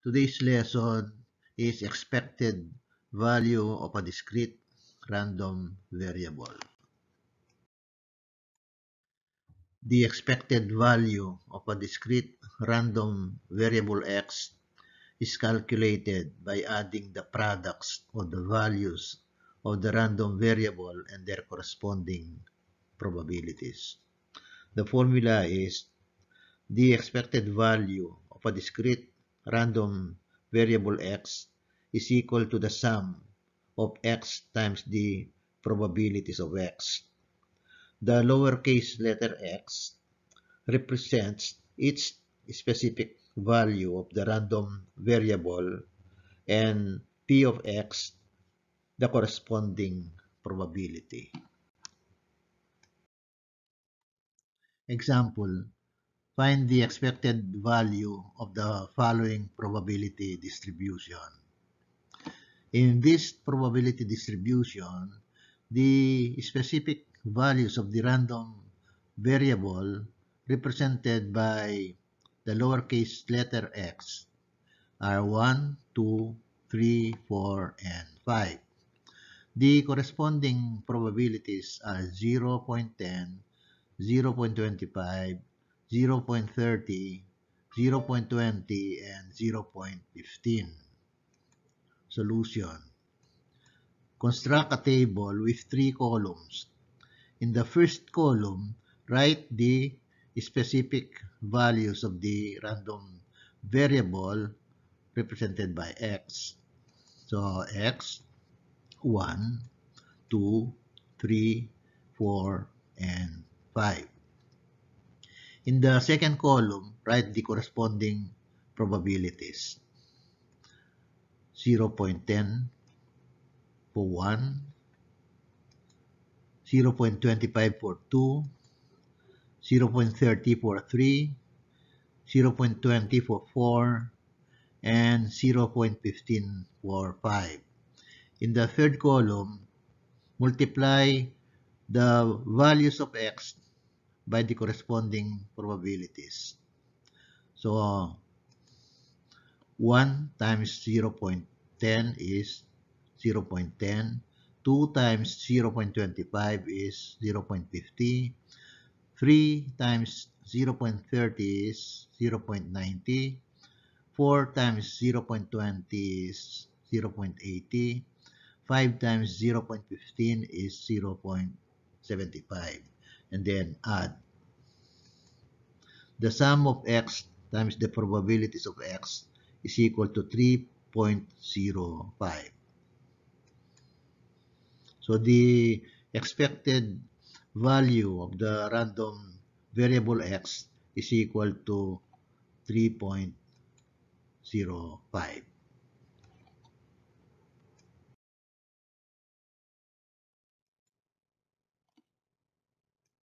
Today's lesson is expected value of a discrete random variable. The expected value of a discrete random variable x is calculated by adding the products of the values of the random variable and their corresponding probabilities. The formula is the expected value of a discrete random variable x is equal to the sum of x times the probabilities of x. The lowercase letter x represents each specific value of the random variable and p of x the corresponding probability. Example, Find the expected value of the following probability distribution. In this probability distribution, the specific values of the random variable represented by the lowercase letter x are 1, 2, 3, 4, and 5. The corresponding probabilities are 0 0.10, 0 0.25, 0.30, 0.20, and 0.15. Solution. Construct a table with three columns. In the first column, write the specific values of the random variable represented by x. So x, 1, 2, 3, 4, and 5. In the second column, write the corresponding probabilities. 0.10 for 1, 0.25 for 2, 0.30 for 3, 0.20 for 4, and 0.15 for 5. In the third column, multiply the values of x by the corresponding probabilities. So, 1 times 0.10 is 0.10. 2 times 0.25 is 0.50. 3 times 0.30 is 0.90. 4 times 0.20 is 0.80. 5 times 0.15 is 0.75 and then add. The sum of x times the probabilities of x is equal to 3.05. So the expected value of the random variable x is equal to 3.05.